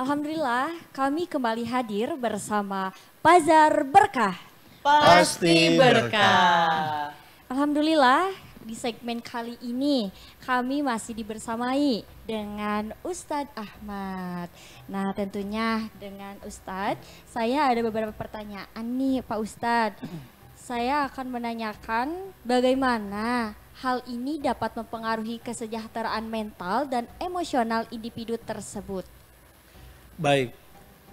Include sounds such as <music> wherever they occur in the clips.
Alhamdulillah kami kembali hadir bersama Bazar Berkah. Pasti berkah. Alhamdulillah di segmen kali ini kami masih dibersamai dengan Ustadz Ahmad. Nah tentunya dengan Ustadz saya ada beberapa pertanyaan nih Pak Ustadz. Saya akan menanyakan bagaimana hal ini dapat mempengaruhi kesejahteraan mental dan emosional individu tersebut. Baik,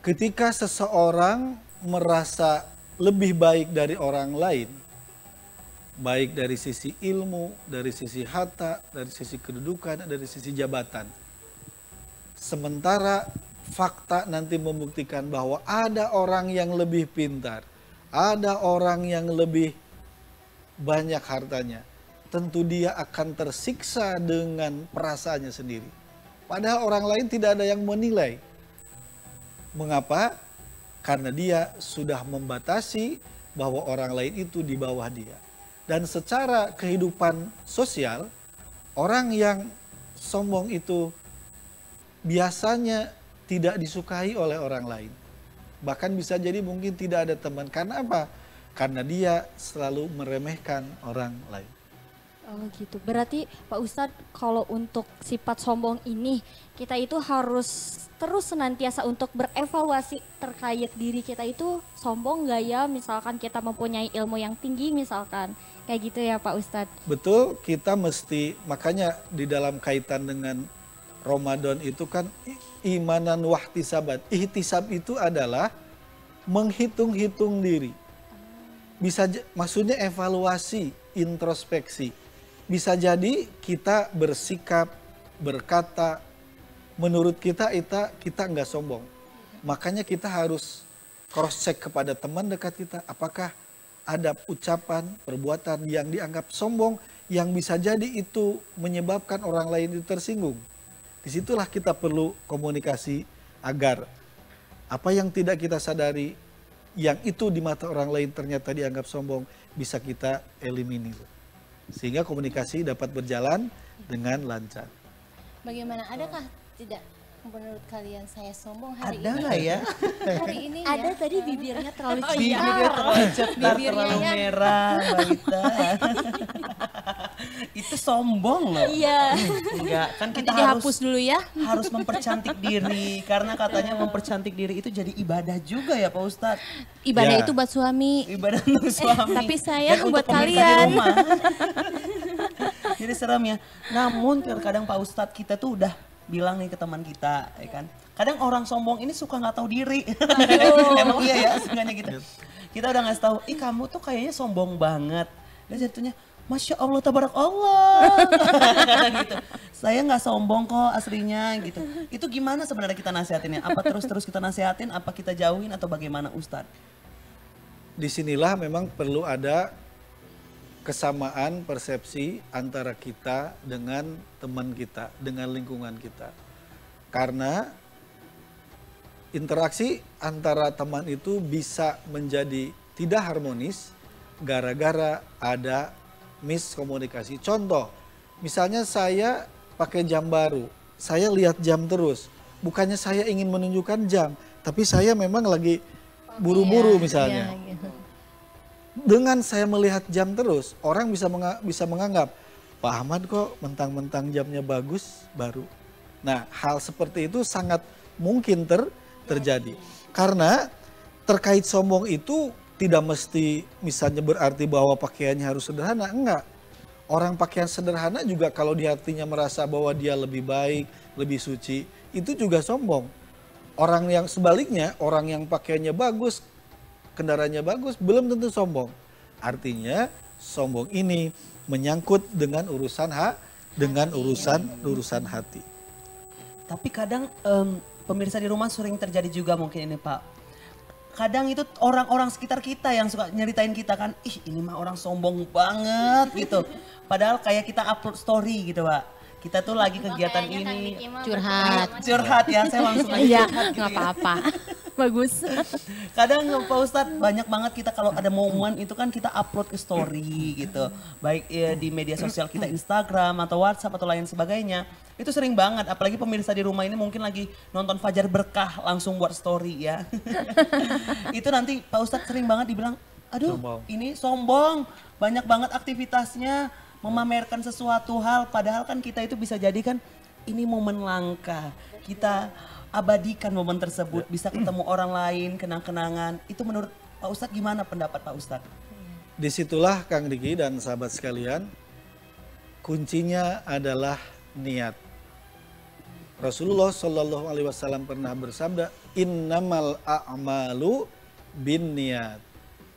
ketika seseorang merasa lebih baik dari orang lain, baik dari sisi ilmu, dari sisi harta, dari sisi kedudukan, dari sisi jabatan. Sementara fakta nanti membuktikan bahwa ada orang yang lebih pintar, ada orang yang lebih banyak hartanya, tentu dia akan tersiksa dengan perasaannya sendiri. Padahal orang lain tidak ada yang menilai Mengapa? Karena dia sudah membatasi bahwa orang lain itu di bawah dia. Dan secara kehidupan sosial, orang yang sombong itu biasanya tidak disukai oleh orang lain. Bahkan bisa jadi mungkin tidak ada teman. Karena apa? Karena dia selalu meremehkan orang lain. Oh gitu. Berarti Pak Ustadz kalau untuk sifat sombong ini kita itu harus terus senantiasa untuk berevaluasi terkait diri kita itu sombong nggak ya misalkan kita mempunyai ilmu yang tinggi misalkan kayak gitu ya Pak Ustadz. Betul kita mesti makanya di dalam kaitan dengan Ramadan itu kan imanan wahtisabat. Ihtisab itu adalah menghitung-hitung diri. Bisa maksudnya evaluasi, introspeksi bisa jadi kita bersikap, berkata, menurut kita kita kita nggak sombong. Makanya kita harus cross check kepada teman dekat kita, apakah ada ucapan, perbuatan yang dianggap sombong yang bisa jadi itu menyebabkan orang lain itu tersinggung. Di situlah kita perlu komunikasi agar apa yang tidak kita sadari, yang itu di mata orang lain ternyata dianggap sombong, bisa kita eliminir sehingga komunikasi dapat berjalan dengan lancar. Bagaimana? Adakah tidak menurut kalian saya sombong hari Ada ini? Ada ya? Hari ini Ada ya? tadi bibirnya terlalu Oh, cetar. iya. Bibirnya terlalu cetar, Bibirnya terlalu ya. merah, Mbak. <laughs> Itu sombong loh. Iya. Enggak, kan kita Nanti harus dihapus dulu ya. harus mempercantik diri karena katanya mempercantik diri itu jadi ibadah juga ya Pak Ustadz. Ibadah Ya. itu buat suami. Ibadah untuk suami. tapi saya Dan untuk buat di kalian. rumah. <laughs> jadi serem ya. Namun kadang Pak Ustadz kita tuh udah bilang nih ke teman kita, ya kan. Kadang orang sombong ini suka nggak tahu diri. <laughs> Emang iya ya, sukanya gitu. Kita udah ngasih tahu, ih kamu tuh kayaknya sombong banget. Dan jatuhnya, Masya Allah, tabarak Allah. <laughs> gitu. Saya nggak sombong kok aslinya gitu. Itu gimana sebenarnya kita nasihatinnya? Apa terus-terus kita nasihatin, apa kita jauhin atau bagaimana Ustadz? Di sinilah memang perlu ada kesamaan persepsi antara kita dengan teman kita, dengan lingkungan kita. Karena interaksi antara teman itu bisa menjadi tidak harmonis gara-gara ada miskomunikasi. Contoh, misalnya saya pakai jam baru, saya lihat jam terus. Bukannya saya ingin menunjukkan jam, tapi saya memang lagi buru-buru Iya, misalnya iya, gitu. dengan saya melihat jam terus, orang bisa menga- bisa menganggap Pak Ahmad kok mentang-mentang jamnya bagus baru. Nah, hal seperti itu sangat mungkin ter terjadi. Karena terkait sombong itu tidak mesti misalnya berarti bahwa pakaiannya harus sederhana, enggak. Orang pakaian sederhana juga kalau di hatinya merasa bahwa dia lebih baik, lebih suci, itu juga sombong. Orang yang sebaliknya, orang yang pakaiannya bagus, kendaraannya bagus, belum tentu sombong. Artinya sombong ini menyangkut dengan urusan hak, dengan urusan urusan hati. Tapi kadang em, pemirsa di rumah sering terjadi juga mungkin ini Pak. Kadang itu orang-orang sekitar kita yang suka nyeritain kita kan, ih ini mah orang sombong banget gitu. Padahal kayak kita upload story gitu Pak. Kita tuh lagi kegiatan ini Curhat. curhat ya, saya langsung <laughs> aja Iya, curhat gitu nggak ya. apa-apa. Bagus. <laughs> Kadang Pak Ustadz banyak banget kita kalau ada momen itu kan kita upload ke story gitu. Baik ya, di media sosial kita Instagram atau WhatsApp atau lain sebagainya. Itu sering banget apalagi pemirsa di rumah ini mungkin lagi nonton Fajar Berkah langsung buat story ya. <laughs> itu nanti Pak Ustadz sering banget dibilang, aduh Sombong. ini sombong, banyak banget aktivitasnya memamerkan sesuatu hal padahal kan kita itu bisa jadikan ini momen langka. Kita abadikan momen tersebut, bisa ketemu orang lain, kenang-kenangan. Itu menurut Pak Ustadz gimana pendapat Pak Ustadz? Di situlah Kang Diki dan sahabat sekalian, kuncinya adalah niat. Rasulullah Shallallahu Alaihi Wasallam pernah bersabda, Innamal a'malu bin niat.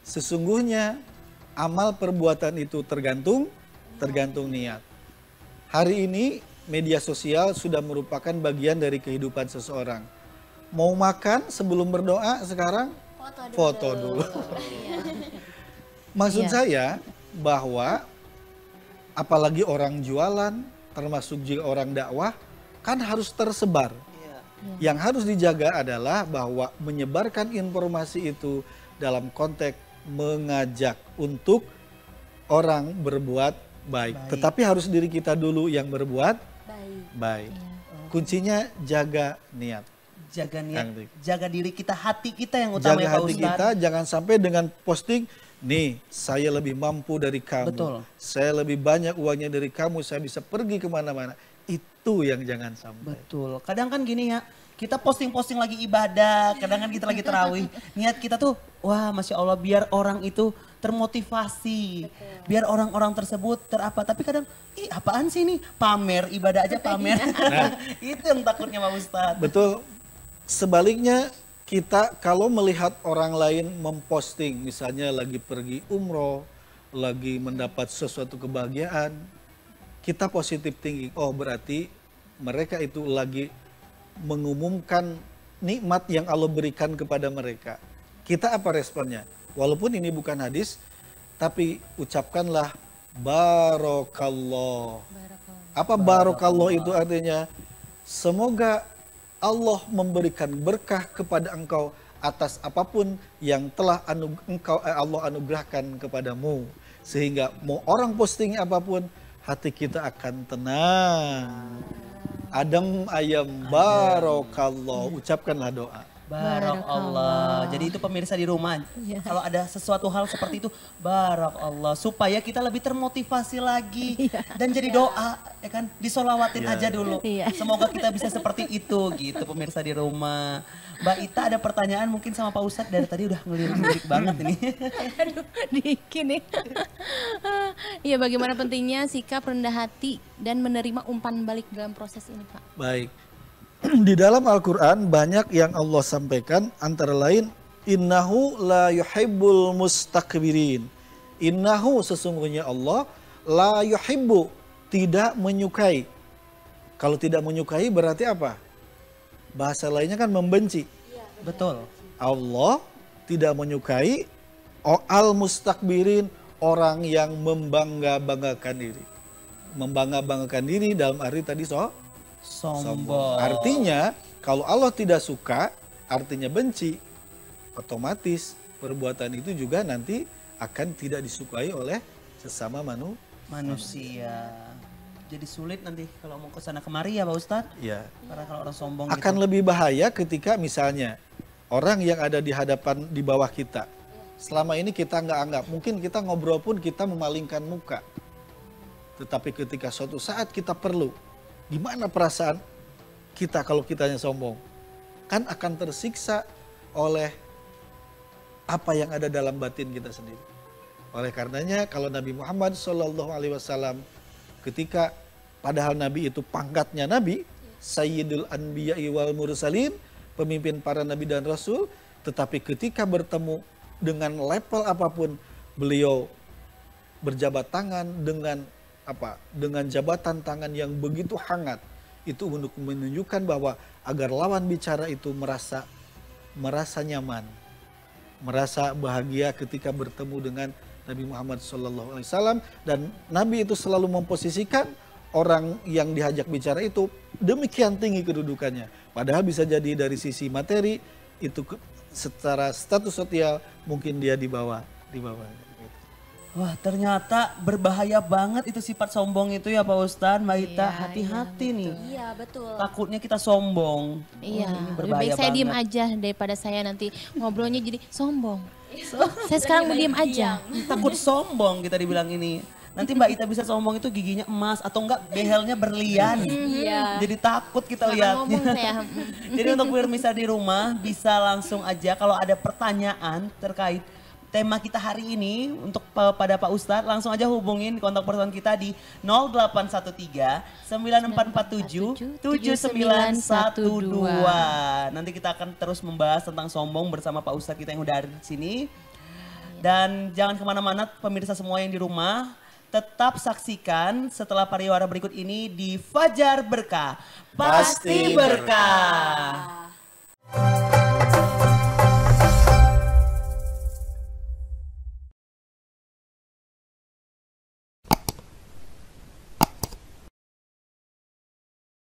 Sesungguhnya amal perbuatan itu tergantung tergantung niat. Hari ini media sosial sudah merupakan bagian dari kehidupan seseorang. Mau makan sebelum berdoa sekarang foto dulu. <laughs> Maksud Iya. saya bahwa apalagi orang jualan, termasuk juga orang dakwah, kan harus tersebar. Yang harus dijaga adalah bahwa menyebarkan informasi itu dalam konteks mengajak untuk orang berbuat baik. Baik. Tetapi harus diri kita dulu yang berbuat Baik. baik. Kuncinya jaga niat. Jaga niat, Kang Dik. jaga diri kita, hati kita yang utama Jaga ya Pak hati kita, jangan sampai dengan posting, nih saya lebih mampu dari kamu. Betul. Saya lebih banyak uangnya dari kamu, saya bisa pergi ke mana-mana. Itu yang jangan sampai. Betul. Kadang kan gini ya, kita posting-posting lagi ibadah, kadang kan kita lagi terawih. Niat kita tuh, wah Masya Allah biar orang itu termotivasi. Biar orang-orang tersebut terapa. Tapi kadang, ih apaan sih nih? Pamer, ibadah aja pamer. <laughs> itu yang takutnya Pak Ustadz. Betul. Sebaliknya kita kalau melihat orang lain memposting misalnya lagi pergi umroh, lagi mendapat sesuatu kebahagiaan, kita positif thinking. Oh berarti mereka itu lagi mengumumkan nikmat yang Allah berikan kepada mereka. Kita apa responnya? Walaupun ini bukan hadis, tapi ucapkanlah barokallah. Apa barokallah itu artinya? Semoga Allah memberikan berkah kepada engkau atas apa pun yang telah anu, engkau eh, Allah anugerahkan kepadamu. Sehingga mau orang posting apa pun, hati kita akan tenang. Adem ayam barokallah. Ucapkanlah doa. Barok Allah. Jadi itu pemirsa di rumah. Iya. Kalau ada sesuatu hal seperti itu, barok Allah. Supaya kita lebih termotivasi lagi. Dan jadi doa, ya kan? Disolawatin Iya. aja dulu. Iya. Semoga kita bisa seperti itu gitu pemirsa di rumah. Mbak Ita ada pertanyaan mungkin sama Pak Ustadz dari tadi udah ngelirik-ngelirik banget ini. <laughs> Aduh, Diki nih. <laughs> Iya, bagaimana pentingnya sikap rendah hati dan menerima umpan balik dalam proses ini, Pak? Baik. <clears throat> Di dalam Al-Quran banyak yang Allah sampaikan antara lain Innahu la yuhibbul mustakbirin. Innahu sesungguhnya Allah la yuhibbu tidak menyukai. Kalau tidak menyukai berarti apa? Bahasa lainnya kan membenci. Betul. Allah tidak menyukai al mustakbirin orang yang membangga-banggakan diri. Membangga-banggakan diri dalam arti tadi so Sombong. Artinya kalau Allah tidak suka, artinya benci, otomatis perbuatan itu juga nanti akan tidak disukai oleh sesama manu. Manusia. Jadi sulit nanti kalau mau ke sana kemari ya Pak Ustadz. Ya. Karena kalau orang sombong Akan gitu. lebih bahaya ketika misalnya orang yang ada di hadapan di bawah kita. Selama ini kita nggak anggap, mungkin kita ngobrol pun kita memalingkan muka. Tetapi ketika suatu saat kita perlu, gimana perasaan kita kalau kitanya sombong? Kan akan tersiksa oleh apa yang ada dalam batin kita sendiri. Oleh karenanya kalau Nabi Muhammad Shallallahu Alaihi Wasallam ketika padahal Nabi itu pangkatnya Nabi, Sayyidul Anbiya wal Mursalin, pemimpin para Nabi dan Rasul, tetapi ketika bertemu dengan level apa pun, beliau berjabat tangan dengan apa? Dengan jabatan tangan yang begitu hangat. Itu untuk menunjukkan bahwa agar lawan bicara itu merasa merasa nyaman, merasa bahagia ketika bertemu dengan Nabi Muhammad SAW dan Nabi itu selalu memposisikan orang yang diajak bicara itu demikian tinggi kedudukannya. Padahal bisa jadi dari sisi materi, itu secara status sosial mungkin dia di bawah di bawah. gitu. Wah ternyata berbahaya banget itu sifat sombong itu ya Pak Ustadz, Mbak Ita. Iya, Hati-hati nih. Iya betul. Takutnya kita sombong. Iya, Oh, ini lebih berbahaya baik saya diem aja daripada saya nanti ngobrolnya jadi sombong. <laughs> saya sekarang mau diem aja. Takut sombong kita dibilang ini. Nanti Mbak Ita bisa sombong itu giginya emas atau enggak behelnya berlian. Iya. Jadi takut kita saya. Mm. <laughs> Jadi untuk pemirsa di rumah bisa langsung aja kalau ada pertanyaan terkait tema kita hari ini untuk pa- pada Pak Ustadz langsung aja hubungin kontak person kita di 0813 9447 7912. Nanti kita akan terus membahas tentang sombong bersama Pak Ustadz kita yang udah ada di sini. Dan jangan ke mana-mana pemirsa semua yang di rumah tetap saksikan setelah pariwara berikut ini di Fajar Berkah. Pasti berkah.